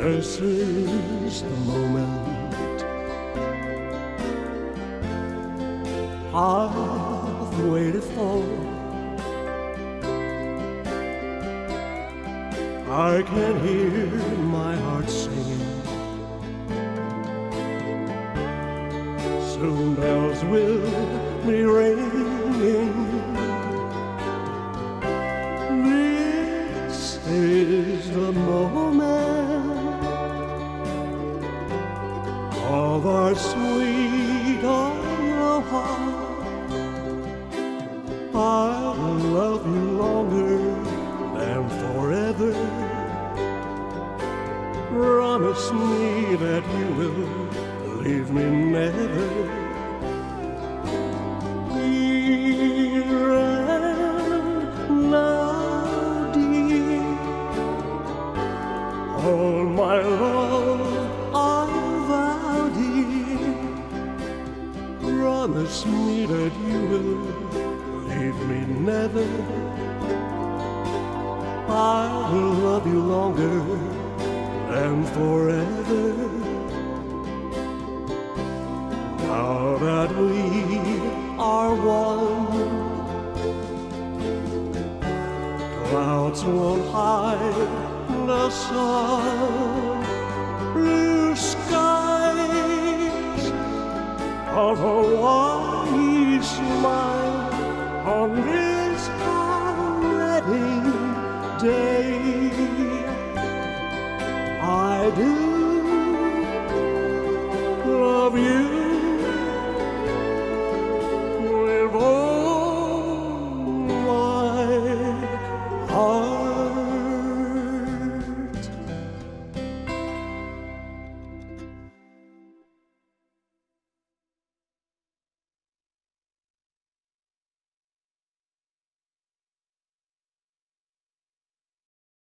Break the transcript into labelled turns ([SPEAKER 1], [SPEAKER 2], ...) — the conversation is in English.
[SPEAKER 1] This is the moment I've waited for. I can hear my heart singing. Soon bells will be ringing. This is the moment of our sweet aloha. I'll love you longer than forever. Promise me that you will leave me never. Promise me that you will leave me never. I will love you longer than forever. Now that we are one, clouds won't hide the sun. Of a Hawaii smile on this our wedding day. I do